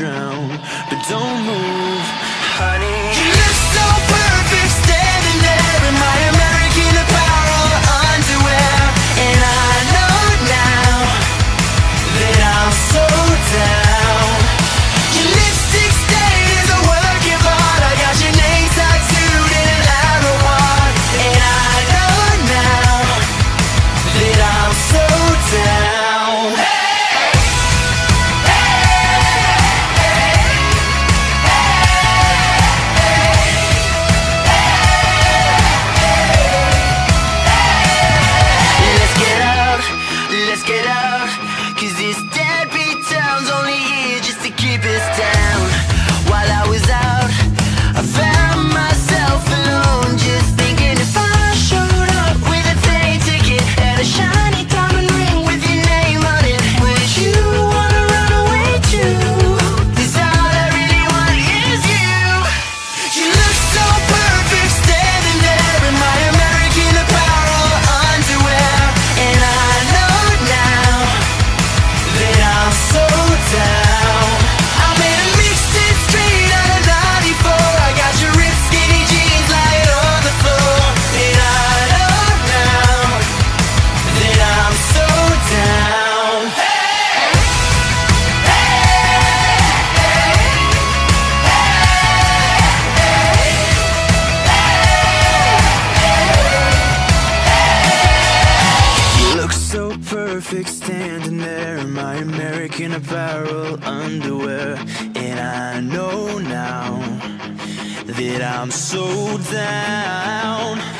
drown, but don't move, honey. Wear my American Apparel underwear. And I know now that I'm so down.